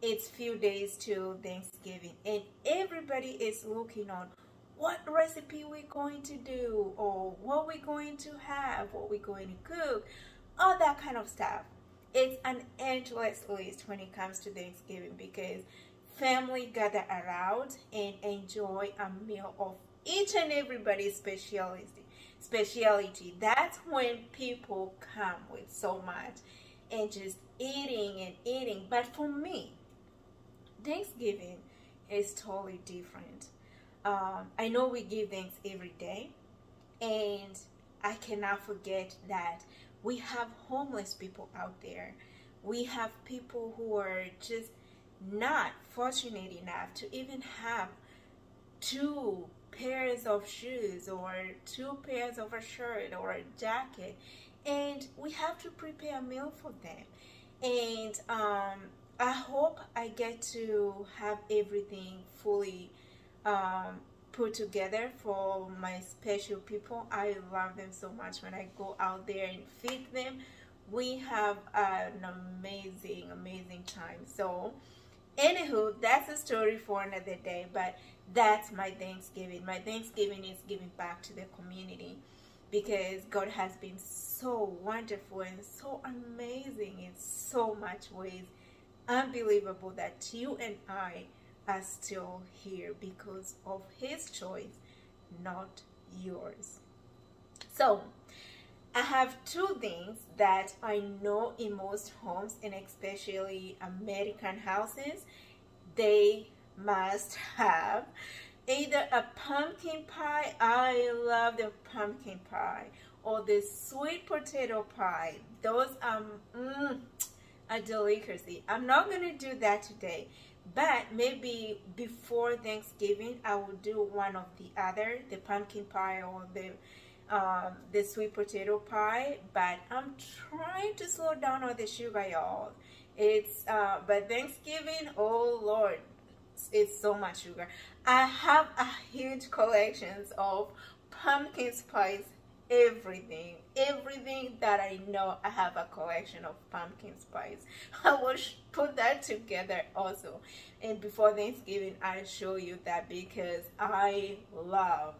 it's few days to Thanksgiving and everybody is looking on what recipe we're going to do or what we're going to have, what we're going to cook, all that kind of stuff. It's an endless list when it comes to Thanksgiving because family gather around and enjoy a meal of each and everybody's specialty. Speciality. That's when people come with so much and just eating and eating. But for me, Thanksgiving is totally different. Um, I know we give thanks every day, and I cannot forget that we have homeless people out there. We have people who are just not fortunate enough to even have two pairs of shoes or two pairs of a shirt or a jacket and we have to prepare a meal for them and um, i hope i get to have everything fully um, put together for my special people. I love them so much when i go out there and feed them. We have an amazing amazing time. So anywho that's a story for another day but that's my thanksgiving. My thanksgiving is giving back to the community because god has been so wonderful and so amazing in so much ways unbelievable that you and i are still here because of his choice not yours so I have two things that I know in most homes and especially American houses, they must have either a pumpkin pie, I love the pumpkin pie, or the sweet potato pie. Those are mm, a delicacy. I'm not going to do that today, but maybe before Thanksgiving, I will do one of the other, the pumpkin pie or the um, the sweet potato pie, but I'm trying to slow down on the sugar, y'all. It's, uh, but Thanksgiving, oh Lord, it's so much sugar. I have a huge collections of pumpkin spice everything everything that i know i have a collection of pumpkin spice i will put that together also and before thanksgiving i'll show you that because i love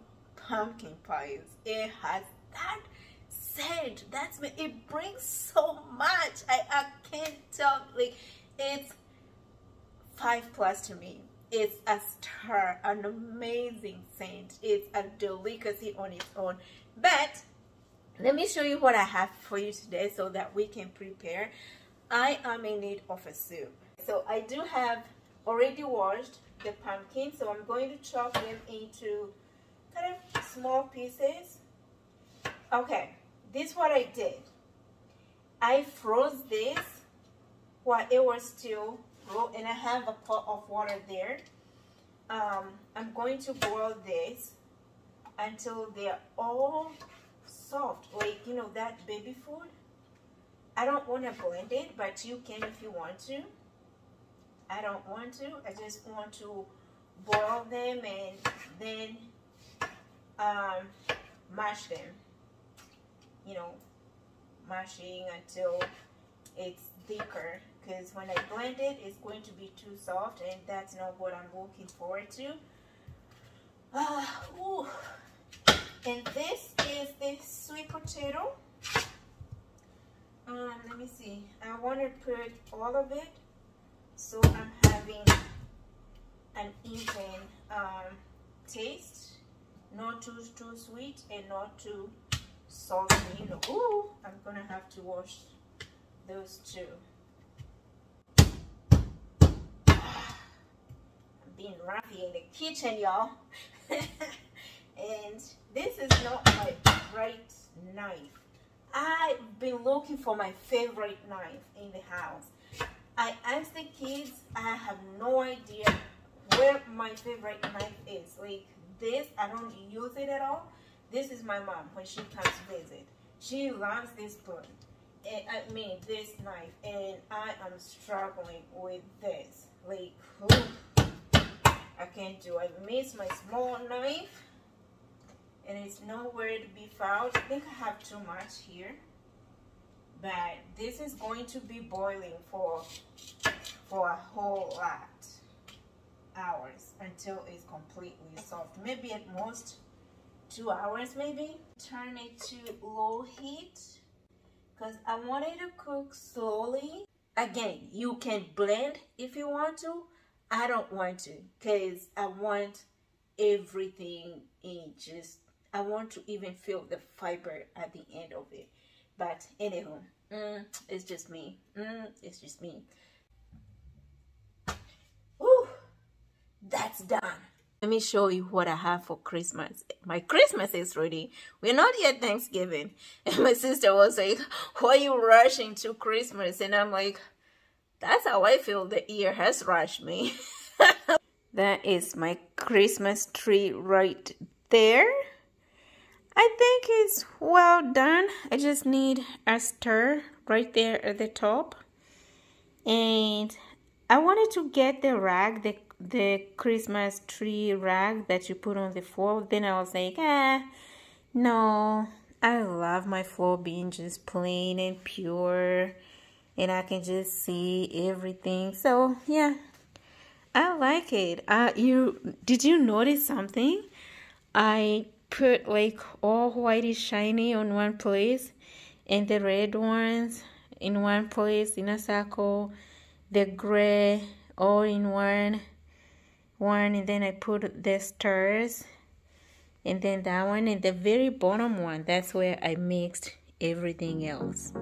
pumpkin pies. It has that scent. That's me. It brings so much. I, I can't tell. Like, it's five plus to me. It's a star, an amazing scent. It's a delicacy on its own. But let me show you what I have for you today so that we can prepare. I am in need of a soup. So I do have already washed the pumpkin. So I'm going to chop them into kind of small pieces. Okay, this is what I did. I froze this while it was still and I have a pot of water there. Um, I'm going to boil this until they're all soft, like, you know, that baby food. I don't want to blend it, but you can if you want to. I don't want to. I just want to boil them and then um, mash them. You know, mashing until it's thicker because when I blend it, it's going to be too soft and that's not what I'm looking forward to. Uh, ooh. And this is the sweet potato. Um, let me see. I want to put all of it so I'm having an even um, taste not too too sweet and not too salty you know Ooh, i'm gonna have to wash those two i'm roughy in the kitchen y'all and this is not my right knife i've been looking for my favorite knife in the house i asked the kids i have no idea where my favorite knife is like this, I don't use it at all. This is my mom when she comes visit. She loves this spoon. And, eh, I mean, this knife. And I am struggling with this. Like, I can't do I miss my small knife. And it's nowhere to be found. I think I have too much here. but this is going to be boiling for for a whole lot hours until it's completely soft maybe at most two hours maybe turn it to low heat because I want it to cook slowly again you can blend if you want to I don't want to because I want everything in just I want to even feel the fiber at the end of it but anywho mm, it's just me mm, it's just me Whew, that's done let me show you what I have for Christmas. My Christmas is ready. We're not yet Thanksgiving. And my sister was like, why are you rushing to Christmas? And I'm like, that's how I feel the year has rushed me. that is my Christmas tree right there. I think it's well done. I just need a stir right there at the top. And I wanted to get the rag, the the Christmas tree rag that you put on the floor. Then I was like, ah, no, I love my floor being just plain and pure and I can just see everything. So yeah, I like it. Uh, you did you notice something? I put like all whitey shiny on one place and the red ones in one place in a circle, the gray all in one one and then I put the stars and then that one and the very bottom one that's where I mixed everything else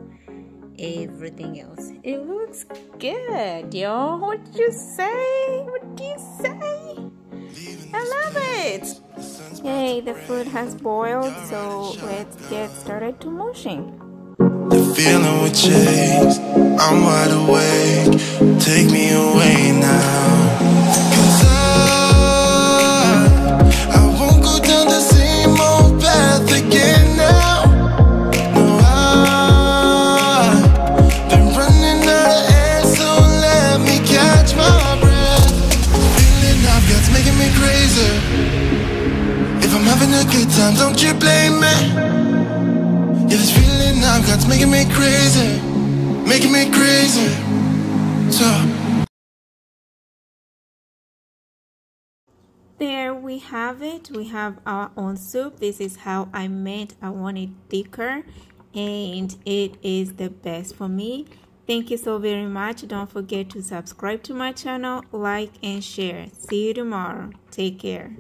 everything else. It looks good y'all. What do you say? What do you say? I love it. Yay, the food has boiled so let's get started to mushing the feeling we chase I'm wide awake. Take me away don't you blame me Yeah, this feeling I've got's making me crazy Making me crazy So There we have it. We have our own soup. This is how I made. I want it thicker and it is the best for me. Thank you so very much. Don't forget to subscribe to my channel, like and share. See you tomorrow. Take care.